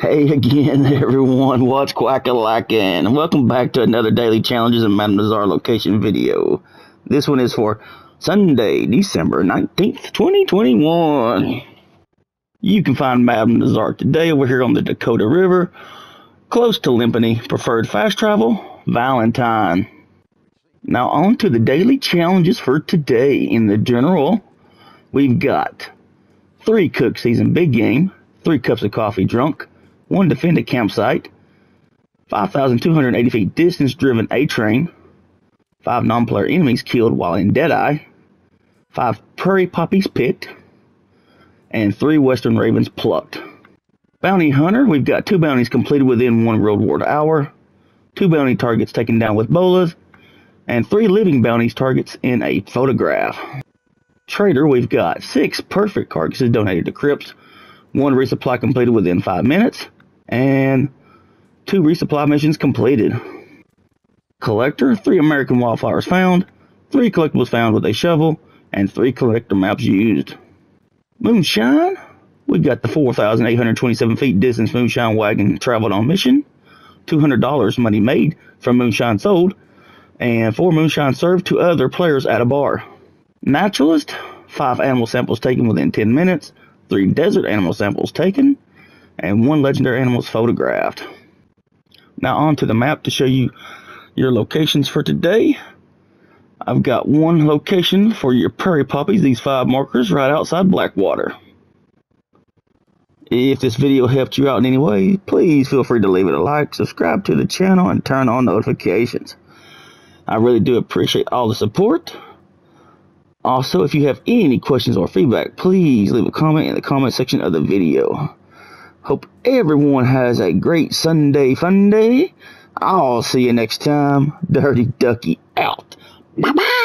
Hey again, everyone. What's quackalackin'? Welcome back to another Daily Challenges in Madame location video. This one is for Sunday, December 19th, 2021. You can find Madame today over here on the Dakota River, close to Limpany. Preferred fast travel, Valentine. Now on to the daily challenges for today. In the general, we've got three cook season big game, three cups of coffee drunk, one defended campsite, 5,280 feet distance driven A train, five non player enemies killed while in Deadeye, five prairie poppies picked, and three western ravens plucked. Bounty Hunter, we've got two bounties completed within one World War hour, two bounty targets taken down with bolas, and three living bounties targets in a photograph. Trader, we've got six perfect carcasses donated to Cripps, one resupply completed within five minutes, and two resupply missions completed. Collector, three American wildflowers found, three collectibles found with a shovel, and three collector maps used. Moonshine, we got the 4,827 feet distance Moonshine wagon traveled on mission, $200 money made from Moonshine sold, and four Moonshine served to other players at a bar. Naturalist, five animal samples taken within 10 minutes, three desert animal samples taken, and one legendary animal is photographed. Now on to the map to show you your locations for today. I've got one location for your prairie poppies, these five markers right outside Blackwater. If this video helped you out in any way, please feel free to leave it a like, subscribe to the channel, and turn on notifications. I really do appreciate all the support. Also, if you have any questions or feedback, please leave a comment in the comment section of the video. Hope everyone has a great Sunday fun day. I'll see you next time. Dirty Ducky out. Bye bye.